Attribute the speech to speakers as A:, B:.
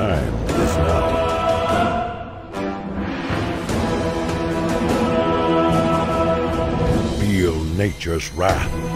A: time is now. Feel nature's wrath.